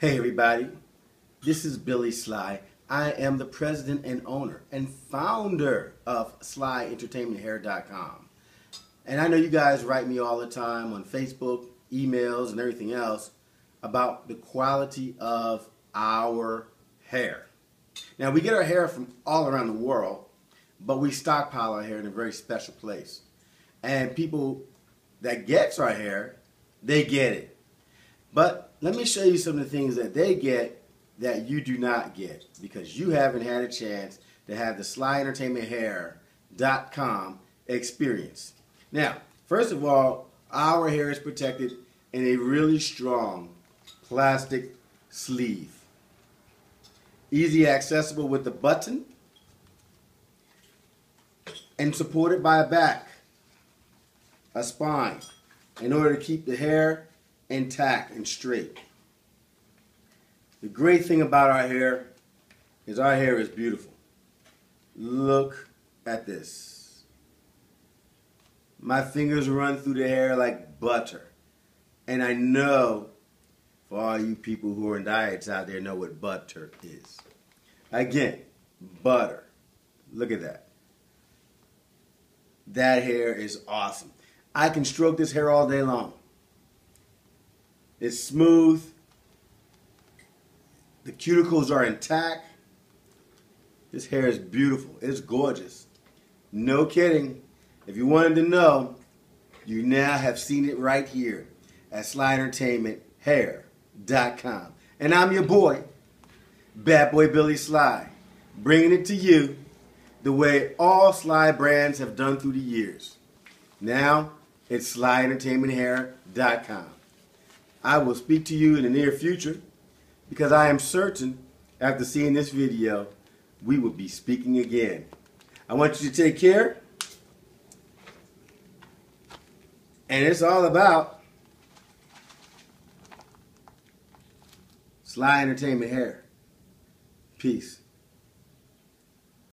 Hey everybody, this is Billy Sly. I am the president and owner and founder of SlyEntertainmentHair.com. And I know you guys write me all the time on Facebook, emails, and everything else about the quality of our hair. Now we get our hair from all around the world, but we stockpile our hair in a very special place. And people that gets our hair, they get it. But let me show you some of the things that they get that you do not get because you haven't had a chance to have the slyentertainmenthair.com experience. Now, first of all, our hair is protected in a really strong plastic sleeve. Easy accessible with the button and supported by a back, a spine, in order to keep the hair intact and straight. The great thing about our hair is our hair is beautiful. Look at this. My fingers run through the hair like butter. And I know for all you people who are in diets out there know what butter is. Again, butter. Look at that. That hair is awesome. I can stroke this hair all day long. It's smooth. The cuticles are intact. This hair is beautiful. It's gorgeous. No kidding. If you wanted to know, you now have seen it right here at SlyEntertainmentHair.com. And I'm your boy, Bad Boy Billy Sly, bringing it to you the way all Sly brands have done through the years. Now, it's SlyEntertainmentHair.com. I will speak to you in the near future because I am certain after seeing this video, we will be speaking again. I want you to take care. And it's all about Sly Entertainment Hair. Peace.